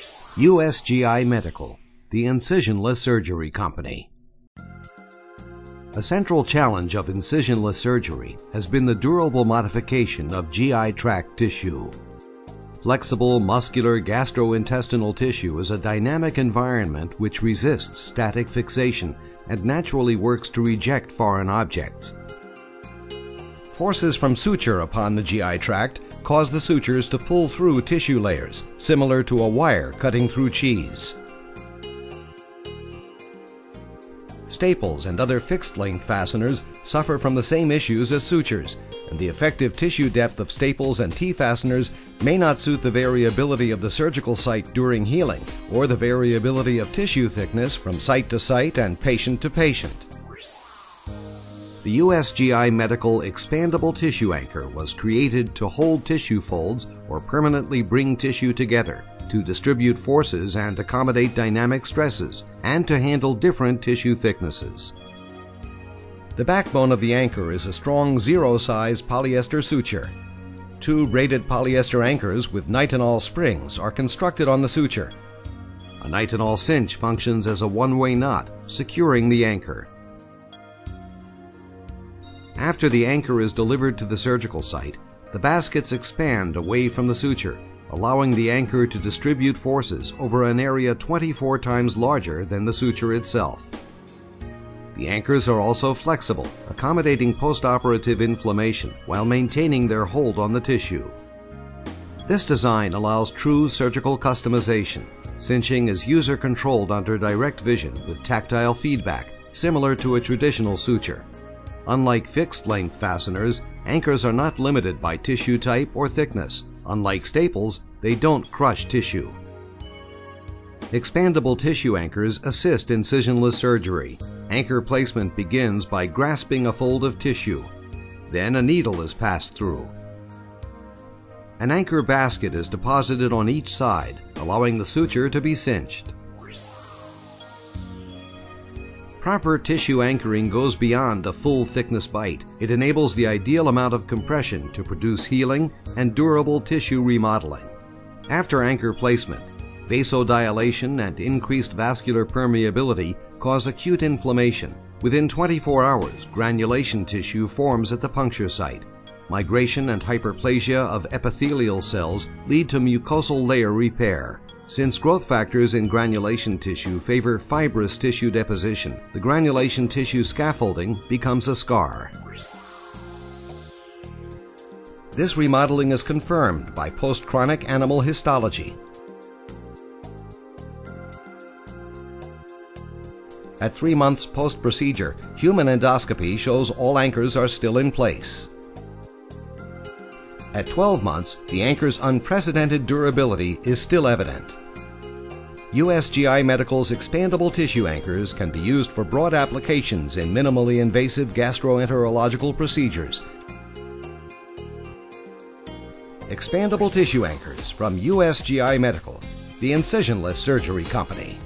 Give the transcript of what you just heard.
USGI Medical, the incisionless surgery company. A central challenge of incisionless surgery has been the durable modification of GI tract tissue. Flexible muscular gastrointestinal tissue is a dynamic environment which resists static fixation and naturally works to reject foreign objects. Forces from suture upon the GI tract cause the sutures to pull through tissue layers, similar to a wire cutting through cheese. Staples and other fixed-length fasteners suffer from the same issues as sutures, and the effective tissue depth of staples and T-fasteners may not suit the variability of the surgical site during healing or the variability of tissue thickness from site to site and patient to patient. The USGI Medical Expandable Tissue Anchor was created to hold tissue folds or permanently bring tissue together, to distribute forces and accommodate dynamic stresses, and to handle different tissue thicknesses. The backbone of the anchor is a strong zero-size polyester suture. Two braided polyester anchors with nitinol springs are constructed on the suture. A nitinol cinch functions as a one-way knot, securing the anchor. After the anchor is delivered to the surgical site, the baskets expand away from the suture, allowing the anchor to distribute forces over an area 24 times larger than the suture itself. The anchors are also flexible, accommodating postoperative inflammation while maintaining their hold on the tissue. This design allows true surgical customization. Cinching is user controlled under direct vision with tactile feedback, similar to a traditional suture. Unlike fixed-length fasteners, anchors are not limited by tissue type or thickness. Unlike staples, they don't crush tissue. Expandable tissue anchors assist incisionless surgery. Anchor placement begins by grasping a fold of tissue. Then a needle is passed through. An anchor basket is deposited on each side, allowing the suture to be cinched. Proper tissue anchoring goes beyond a full thickness bite. It enables the ideal amount of compression to produce healing and durable tissue remodeling. After anchor placement, vasodilation and increased vascular permeability cause acute inflammation. Within 24 hours, granulation tissue forms at the puncture site. Migration and hyperplasia of epithelial cells lead to mucosal layer repair. Since growth factors in granulation tissue favor fibrous tissue deposition, the granulation tissue scaffolding becomes a scar. This remodeling is confirmed by post-chronic animal histology. At three months post-procedure, human endoscopy shows all anchors are still in place. At 12 months, the anchor's unprecedented durability is still evident. USGI Medical's expandable tissue anchors can be used for broad applications in minimally invasive gastroenterological procedures. Expandable tissue anchors from USGI Medical, the incisionless surgery company.